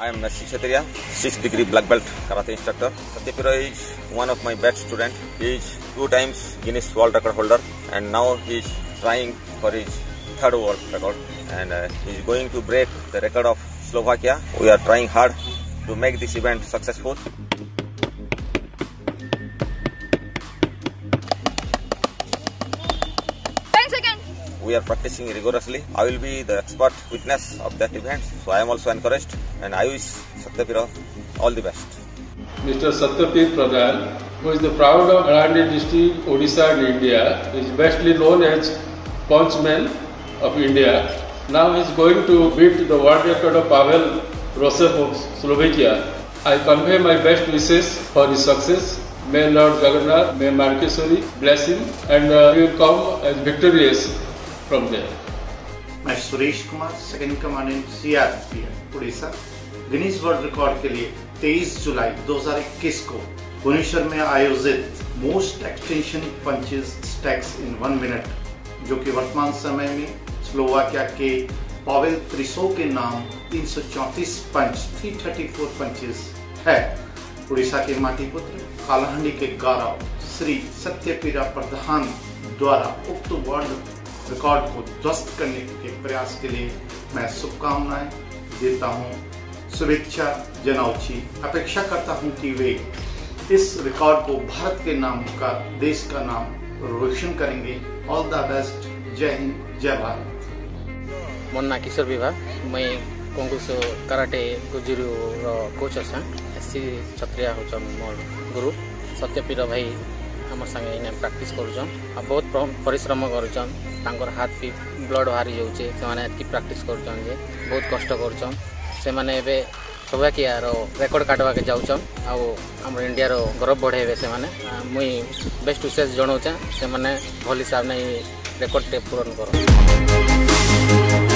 Messi Chetria, 6 degree black belt karate instructor. Satyapira is one of my best student. He is two times Guinness World Record holder and now he is trying for his third world record and uh, he is going to break the record of Slovakia. We are trying hard to make this event successful. We are practicing rigorously. I will be the expert witness of that event, so I am also encouraged and I wish Satyapira all the best. Mr. Satyapit Pradhan, who is the proud of Arandi district, Odisha and India, is bestly known as Punchman of India. Now he is going to beat the world record of Pavel Rosev of Slovakia. I convey my best wishes for his success. May Lord Jagannath, may Markeswari bless him and uh, he will come as victorious from there. मैं Suresh Kumar second commandant CRPF Orissa Guinness world record के लिए 23 जुलाई 2021 को भुवनेश्वर में आयोजित most extension punches stacks in one minute जो कि वर्तमान समय में स्लोवाकिया के पावेल त्रिसो के नाम 334 पंच 334 पंचेस है उड़ीसा के माटी पुत्र कालाहांडी के गौरव श्री सत्यपीरा प्रधान द्वारा उक्त वर्ल्ड रिकॉर्ड को ध्वस्त करने के प्रयास के लिए मैं शुभकामनाएँ देता हूँ। शुभेच्छा जनाउची अपेक्षा करता हूँ कि वे इस रिकॉर्ड को भारत के नाम का, देश का नाम रोशन करेंगे। ऑल द बेस्ट जय हिंद, जय भारत। मो ना किशोर विभाग। मैं कङ्ग्रेस karate गुजुरु coach coach S C Chhatriya हुन्छ म गुरु। सत्यपीर भाई आम सागे इन्हें प्राक्ट करुन आ बहुत पिश्रम कर हाथ भी ब्लड बाहरी जाऊे से प्राक्ट कर बहुत कष्ट करुन से मैंने सौभाग्यार रेकर्ड काटवा के जाऊन आम इंडियार गौरव बढ़े से मैंने मुई बेस्ट विशेष जनाऊँ से मैंने भल हिसाब नहीं रेकर्ड टे पूरण कर